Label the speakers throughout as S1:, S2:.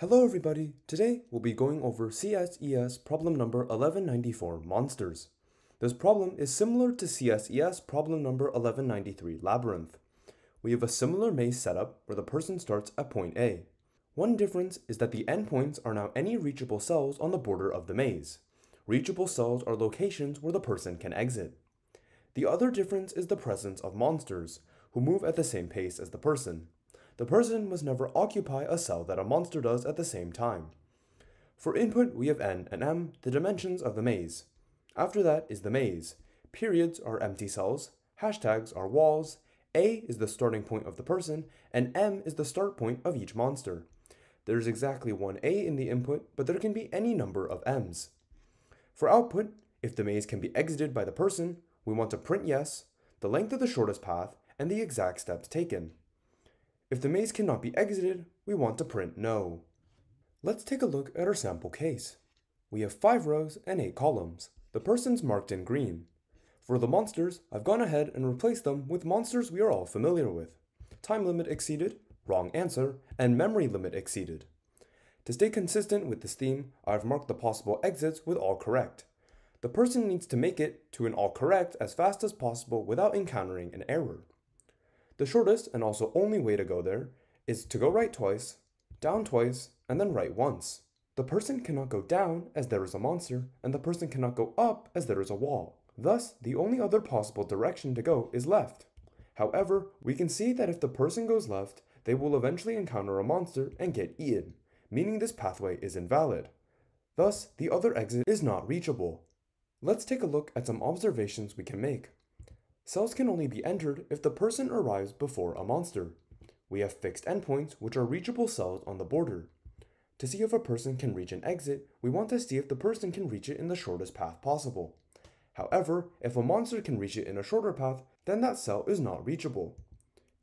S1: Hello everybody, today we'll be going over CSES problem number 1194, Monsters. This problem is similar to CSES problem number 1193, Labyrinth. We have a similar maze setup where the person starts at point A. One difference is that the endpoints are now any reachable cells on the border of the maze. Reachable cells are locations where the person can exit. The other difference is the presence of monsters, who move at the same pace as the person. The person must never occupy a cell that a monster does at the same time. For input, we have n and m, the dimensions of the maze. After that is the maze. Periods are empty cells, hashtags are walls, a is the starting point of the person, and m is the start point of each monster. There is exactly one a in the input, but there can be any number of m's. For output, if the maze can be exited by the person, we want to print yes, the length of the shortest path, and the exact steps taken. If the maze cannot be exited, we want to print no. Let's take a look at our sample case. We have 5 rows and 8 columns. The person's marked in green. For the monsters, I've gone ahead and replaced them with monsters we are all familiar with. Time limit exceeded, wrong answer, and memory limit exceeded. To stay consistent with this theme, I've marked the possible exits with all correct. The person needs to make it to an all correct as fast as possible without encountering an error. The shortest and also only way to go there is to go right twice, down twice, and then right once. The person cannot go down as there is a monster, and the person cannot go up as there is a wall. Thus, the only other possible direction to go is left. However, we can see that if the person goes left, they will eventually encounter a monster and get eaten, meaning this pathway is invalid. Thus, the other exit is not reachable. Let's take a look at some observations we can make. Cells can only be entered if the person arrives before a monster. We have fixed endpoints, which are reachable cells on the border. To see if a person can reach an exit, we want to see if the person can reach it in the shortest path possible. However, if a monster can reach it in a shorter path, then that cell is not reachable.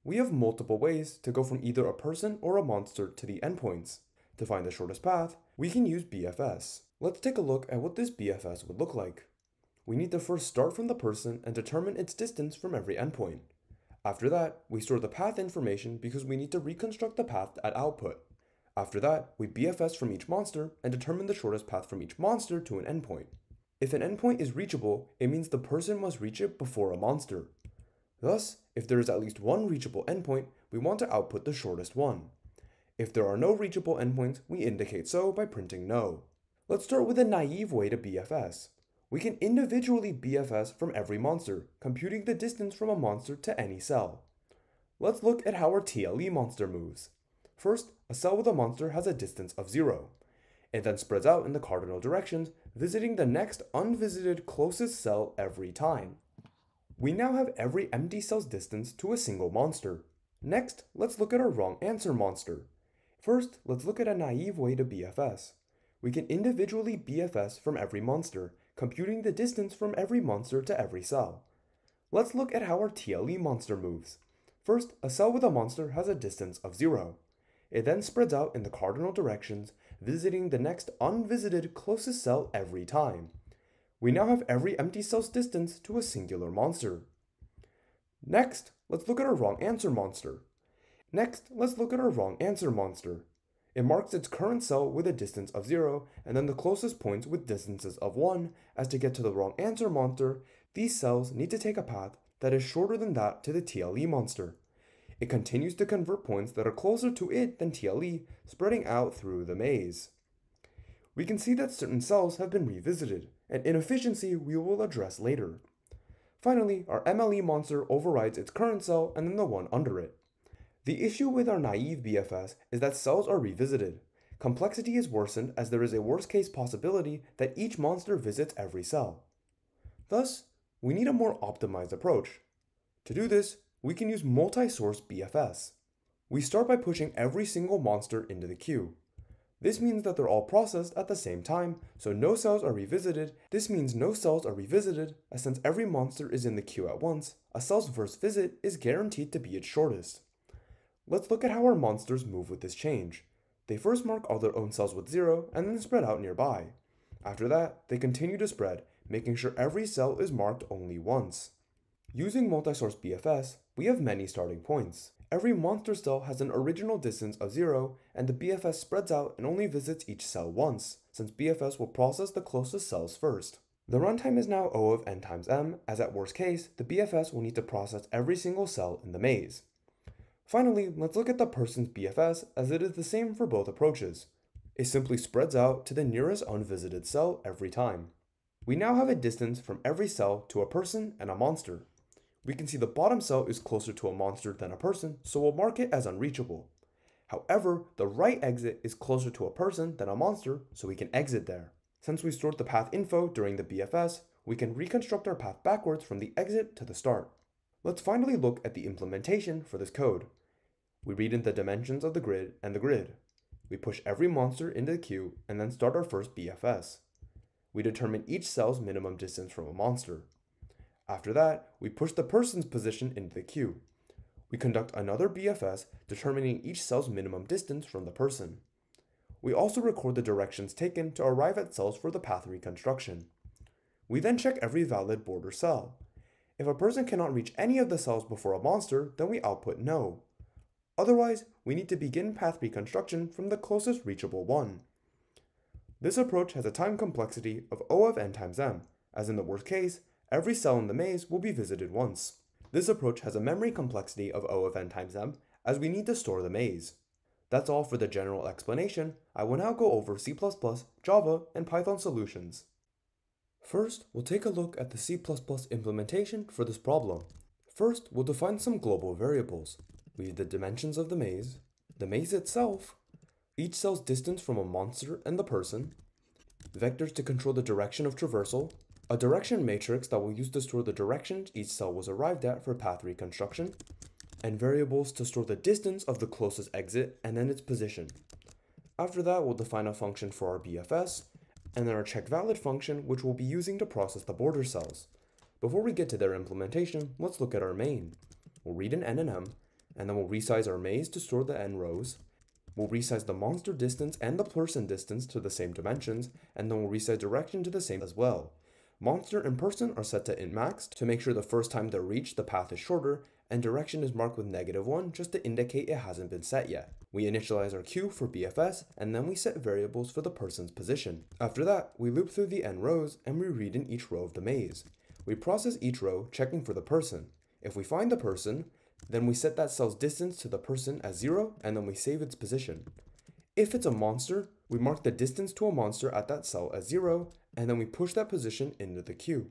S1: We have multiple ways to go from either a person or a monster to the endpoints. To find the shortest path, we can use BFS. Let's take a look at what this BFS would look like we need to first start from the person and determine its distance from every endpoint. After that, we store the path information because we need to reconstruct the path at output. After that, we BFS from each monster and determine the shortest path from each monster to an endpoint. If an endpoint is reachable, it means the person must reach it before a monster. Thus, if there is at least one reachable endpoint, we want to output the shortest one. If there are no reachable endpoints, we indicate so by printing no. Let's start with a naive way to BFS. We can individually BFS from every monster, computing the distance from a monster to any cell. Let's look at how our TLE monster moves. First, a cell with a monster has a distance of 0. It then spreads out in the cardinal directions, visiting the next unvisited closest cell every time. We now have every empty cell's distance to a single monster. Next, let's look at our wrong answer monster. First, let's look at a naive way to BFS. We can individually BFS from every monster, computing the distance from every monster to every cell. Let's look at how our TLE monster moves. First, a cell with a monster has a distance of 0. It then spreads out in the cardinal directions, visiting the next unvisited closest cell every time. We now have every empty cell's distance to a singular monster. Next, let's look at our wrong answer monster. Next, let's look at our wrong answer monster. It marks its current cell with a distance of 0 and then the closest points with distances of 1 as to get to the wrong answer monster, these cells need to take a path that is shorter than that to the TLE monster. It continues to convert points that are closer to it than TLE, spreading out through the maze. We can see that certain cells have been revisited, an inefficiency we will address later. Finally, our MLE monster overrides its current cell and then the one under it. The issue with our naive BFS is that cells are revisited. Complexity is worsened as there is a worst case possibility that each monster visits every cell. Thus, we need a more optimized approach. To do this, we can use multi-source BFS. We start by pushing every single monster into the queue. This means that they're all processed at the same time, so no cells are revisited. This means no cells are revisited, as since every monster is in the queue at once, a cell's first visit is guaranteed to be its shortest. Let's look at how our monsters move with this change. They first mark all their own cells with 0 and then spread out nearby. After that, they continue to spread, making sure every cell is marked only once. Using multi-source BFS, we have many starting points. every monster cell has an original distance of 0, and the BFS spreads out and only visits each cell once, since BFS will process the closest cells first. The runtime is now O of n times m, as at worst case, the BFS will need to process every single cell in the maze. Finally, let's look at the person's BFS as it is the same for both approaches. It simply spreads out to the nearest unvisited cell every time. We now have a distance from every cell to a person and a monster. We can see the bottom cell is closer to a monster than a person, so we'll mark it as unreachable. However, the right exit is closer to a person than a monster, so we can exit there. Since we stored the path info during the BFS, we can reconstruct our path backwards from the exit to the start. Let's finally look at the implementation for this code. We read in the dimensions of the grid and the grid. We push every monster into the queue and then start our first BFS. We determine each cell's minimum distance from a monster. After that, we push the person's position into the queue. We conduct another BFS determining each cell's minimum distance from the person. We also record the directions taken to arrive at cells for the path reconstruction. We then check every valid border cell. If a person cannot reach any of the cells before a monster, then we output no. Otherwise, we need to begin path reconstruction from the closest reachable one. This approach has a time complexity of O of n times m, as in the worst case, every cell in the maze will be visited once. This approach has a memory complexity of O of n times m, as we need to store the maze. That's all for the general explanation. I will now go over C++, Java, and Python solutions. First, we'll take a look at the C++ implementation for this problem. First, we'll define some global variables. We have the dimensions of the maze, the maze itself, each cell's distance from a monster and the person, vectors to control the direction of traversal, a direction matrix that we'll use to store the directions each cell was arrived at for path reconstruction, and variables to store the distance of the closest exit and then its position. After that, we'll define a function for our BFS, and then our check valid function, which we'll be using to process the border cells. Before we get to their implementation, let's look at our main. We'll read an n and m, and then we'll resize our maze to store the n rows. We'll resize the monster distance and the person distance to the same dimensions, and then we'll resize direction to the same as well. Monster and person are set to int max to make sure the first time they're reached the path is shorter, and direction is marked with negative 1 just to indicate it hasn't been set yet. We initialize our queue for BFS, and then we set variables for the person's position. After that, we loop through the n rows and we read in each row of the maze. We process each row, checking for the person. If we find the person, then we set that cell's distance to the person as 0, and then we save its position. If it's a monster, we mark the distance to a monster at that cell as 0, and then we push that position into the queue.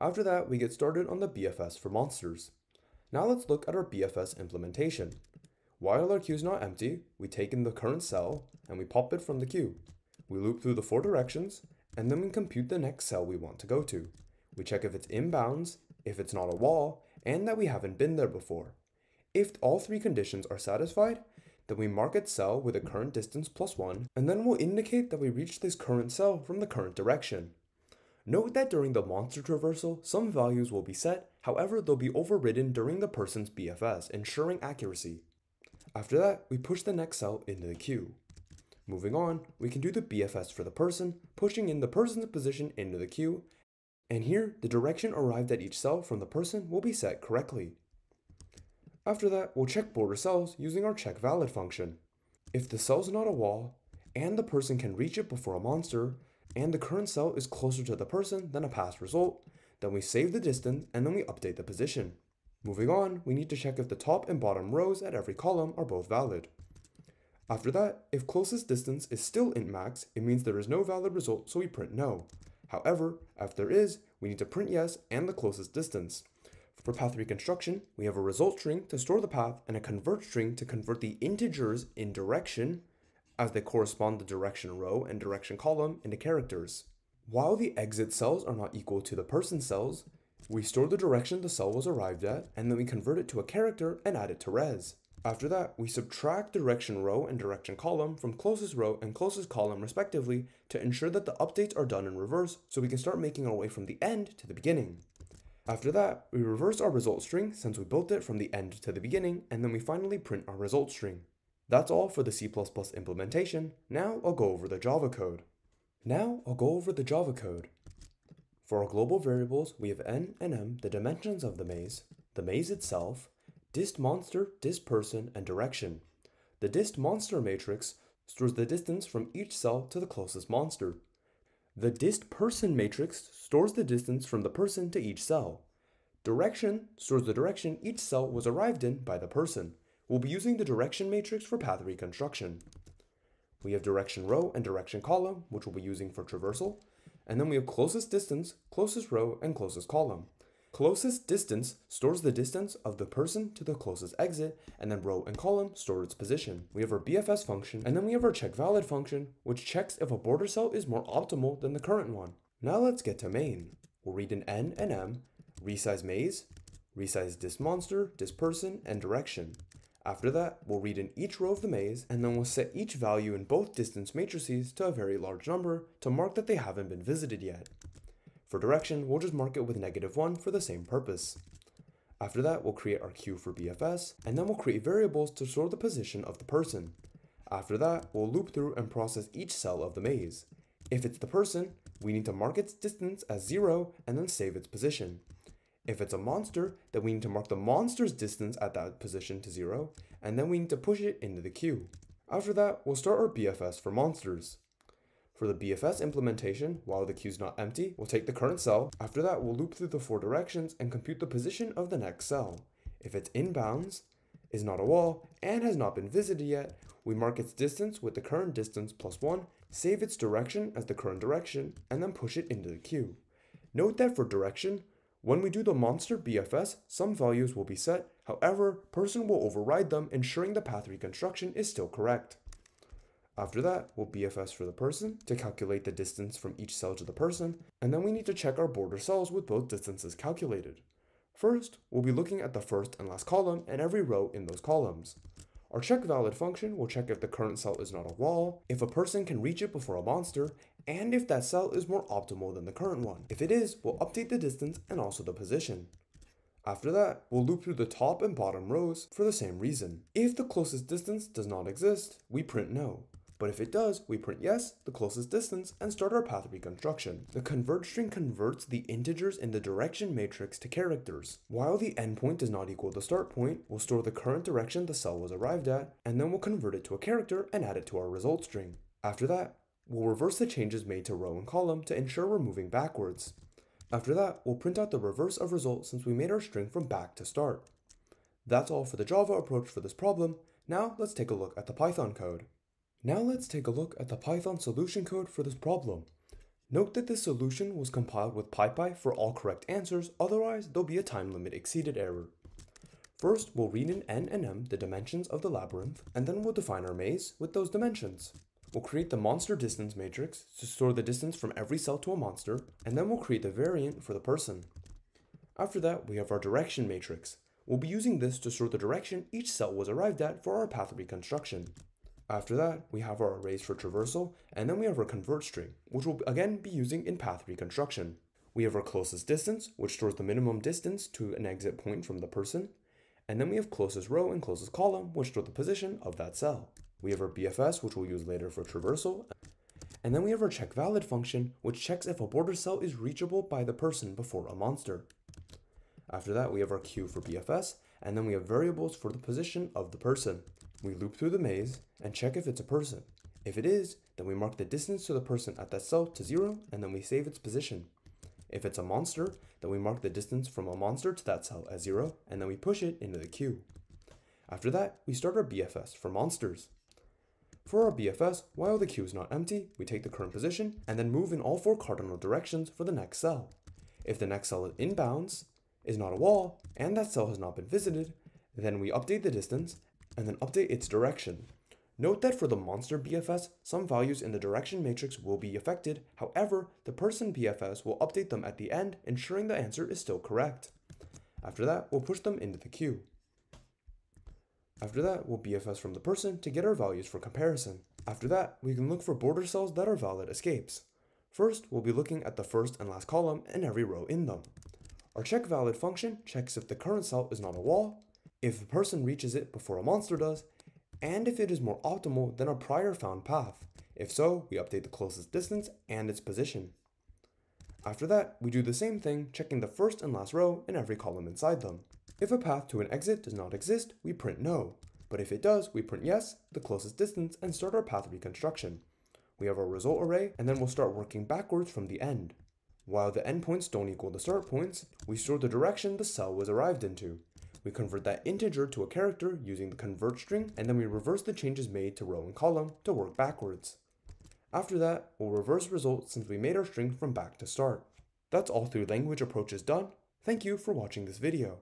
S1: After that, we get started on the BFS for monsters. Now let's look at our BFS implementation. While our queue is not empty, we take in the current cell and we pop it from the queue. We loop through the four directions, and then we compute the next cell we want to go to. We check if it's in bounds, if it's not a wall, and that we haven't been there before. If all three conditions are satisfied, then we mark its cell with a current distance plus 1, and then we'll indicate that we reached this current cell from the current direction. Note that during the monster traversal, some values will be set, however they'll be overridden during the person's BFS, ensuring accuracy. After that, we push the next cell into the queue. Moving on, we can do the BFS for the person, pushing in the person's position into the queue, and here the direction arrived at each cell from the person will be set correctly. After that, we'll check border cells using our check valid function. If the cell's not a wall, and the person can reach it before a monster, and the current cell is closer to the person than a past result, then we save the distance and then we update the position. Moving on, we need to check if the top and bottom rows at every column are both valid. After that, if closest distance is still int max, it means there is no valid result, so we print no. However, if there is, we need to print yes and the closest distance. For path reconstruction, we have a result string to store the path and a convert string to convert the integers in direction as they correspond the direction row and direction column into characters. While the exit cells are not equal to the person cells, we store the direction the cell was arrived at and then we convert it to a character and add it to res. After that, we subtract direction row and direction column from closest row and closest column respectively to ensure that the updates are done in reverse so we can start making our way from the end to the beginning. After that, we reverse our result string since we built it from the end to the beginning, and then we finally print our result string. That's all for the C++ implementation. Now I'll go over the Java code. Now I'll go over the Java code. For our global variables, we have n and m, the dimensions of the maze, the maze itself, dist monster, dist person, and direction. The dist monster matrix stores the distance from each cell to the closest monster. The dist person matrix stores the distance from the person to each cell. Direction stores the direction each cell was arrived in by the person. We'll be using the direction matrix for path reconstruction. We have direction row and direction column, which we'll be using for traversal. And then we have closest distance, closest row, and closest column. Closest distance stores the distance of the person to the closest exit, and then row and column store its position. We have our BFS function, and then we have our check valid function, which checks if a border cell is more optimal than the current one. Now let's get to main. We'll read an N and M, resize maze, resize dist monster, dist person, and direction. After that, we'll read in each row of the maze, and then we'll set each value in both distance matrices to a very large number to mark that they haven't been visited yet. For direction, we'll just mark it with negative 1 for the same purpose. After that, we'll create our queue for BFS, and then we'll create variables to store the position of the person. After that, we'll loop through and process each cell of the maze. If it's the person, we need to mark its distance as 0 and then save its position. If it's a monster, then we need to mark the monster's distance at that position to 0, and then we need to push it into the queue. After that, we'll start our BFS for monsters. For the BFS implementation, while the queue is not empty, we'll take the current cell. After that, we'll loop through the four directions and compute the position of the next cell. If it's in bounds, is not a wall, and has not been visited yet, we mark its distance with the current distance plus 1, save its direction as the current direction, and then push it into the queue. Note that for direction, when we do the monster BFS, some values will be set, however, person will override them ensuring the path reconstruction is still correct. After that, we'll BFS for the person to calculate the distance from each cell to the person, and then we need to check our border cells with both distances calculated. First, we'll be looking at the first and last column and every row in those columns. Our check valid function will check if the current cell is not a wall, if a person can reach it before a monster, and if that cell is more optimal than the current one. If it is, we'll update the distance and also the position. After that, we'll loop through the top and bottom rows for the same reason. If the closest distance does not exist, we print no. But if it does, we print yes, the closest distance, and start our path reconstruction. The convert string converts the integers in the direction matrix to characters. While the endpoint does not equal the start point, we'll store the current direction the cell was arrived at, and then we'll convert it to a character and add it to our result string. After that, we'll reverse the changes made to row and column to ensure we're moving backwards. After that, we'll print out the reverse of result since we made our string from back to start. That's all for the Java approach for this problem. Now let's take a look at the Python code. Now let's take a look at the Python solution code for this problem. Note that this solution was compiled with PyPy for all correct answers, otherwise there'll be a time limit exceeded error. First, we'll read in n and m the dimensions of the labyrinth, and then we'll define our maze with those dimensions. We'll create the monster distance matrix to store the distance from every cell to a monster, and then we'll create the variant for the person. After that, we have our direction matrix. We'll be using this to store the direction each cell was arrived at for our path reconstruction. After that, we have our arrays for traversal, and then we have our convert string, which we'll again be using in path reconstruction. We have our closest distance, which stores the minimum distance to an exit point from the person, and then we have closest row and closest column, which store the position of that cell. We have our BFS, which we'll use later for traversal, and then we have our check valid function, which checks if a border cell is reachable by the person before a monster. After that, we have our queue for BFS, and then we have variables for the position of the person. We loop through the maze and check if it's a person. If it is, then we mark the distance to the person at that cell to zero and then we save its position. If it's a monster, then we mark the distance from a monster to that cell as zero and then we push it into the queue. After that, we start our BFS for monsters. For our BFS, while the queue is not empty, we take the current position and then move in all four cardinal directions for the next cell. If the next cell is in bounds, is not a wall, and that cell has not been visited, then we update the distance and then update its direction. Note that for the monster BFS, some values in the direction matrix will be affected, however, the person BFS will update them at the end, ensuring the answer is still correct. After that, we'll push them into the queue. After that, we'll BFS from the person to get our values for comparison. After that, we can look for border cells that are valid escapes. First, we'll be looking at the first and last column and every row in them. Our check valid function checks if the current cell is not a wall, if the person reaches it before a monster does, and if it is more optimal than a prior found path. If so, we update the closest distance and its position. After that, we do the same thing, checking the first and last row in every column inside them. If a path to an exit does not exist, we print no. But if it does, we print yes, the closest distance, and start our path reconstruction. We have our result array, and then we'll start working backwards from the end. While the endpoints don't equal the start points, we store the direction the cell was arrived into. We convert that integer to a character using the convert string, and then we reverse the changes made to row and column to work backwards. After that, we'll reverse result since we made our string from back to start. That's all through language approaches done. Thank you for watching this video.